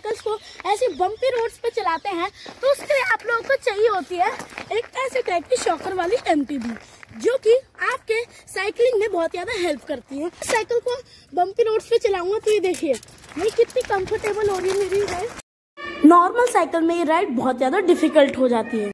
Cycles को ऐसे bumpy roads पे चलाते हैं तो उसके लिए आप लोगों को चाहिए होती है एक ऐसे टाइप की शॉकर वाली एम जो कि आपके साइकिलिंग में बहुत ज़्यादा हेल्प करती है। साइकिल को बम्पी रोड्स पे चलाऊँगा तो ये देखिए, ये कितनी कंफर्टेबल हो रही है मेरी राइड नॉर्मल साइकिल में ये राइड बहुत ज़्यादा डिफ़िकल्ट हो जाती है।